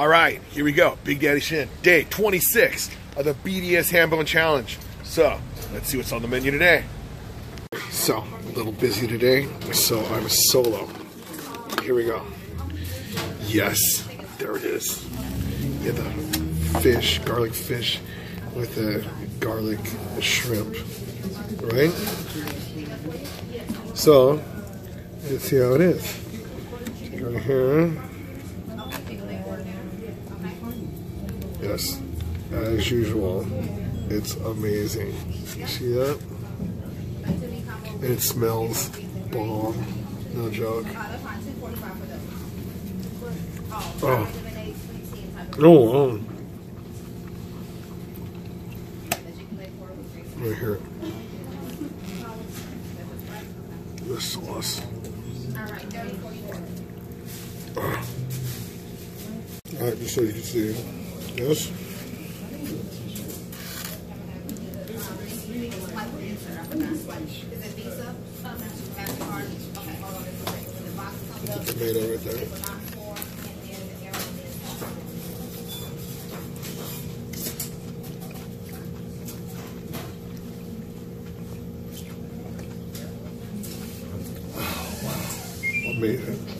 All right, here we go. Big Daddy Shin, day 26 of the BDS Ham Challenge. So, let's see what's on the menu today. So, a little busy today, so I'm solo. Here we go. Yes, there it is. Yeah, the fish, garlic fish with the garlic shrimp, right? So, let's see how it is. Go here. Yes, as usual, it's amazing. You see that? It smells bomb. No joke. Oh. Oh, oh. Right here. The sauce. Oh. All right, just so you can see. Yes. Tomato right there. Oh, wow. Amazing.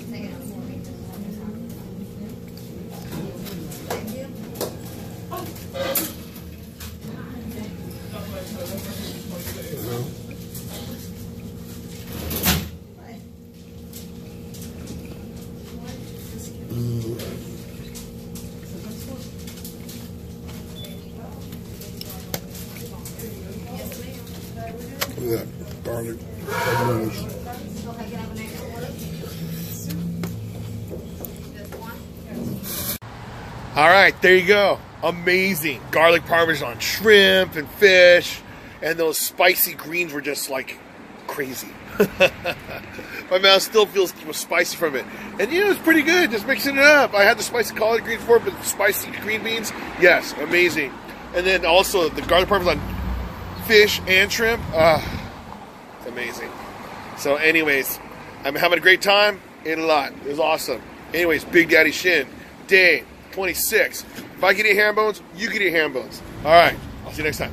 Garlic. All right, there you go. Amazing. Garlic parmesan shrimp and fish. And those spicy greens were just like crazy. My mouth still feels spicy from it. And you know, it's pretty good. Just mixing it up. I had the spicy collard greens for it, but spicy green beans, yes, amazing. And then also the garlic parmesan fish and shrimp. Ah, it's amazing. So, anyways, I'm having a great time. Ate a lot. It was awesome. Anyways, Big Daddy Shin, day 26. If I can eat ham bones, you can eat ham bones. All right. I'll see you next time.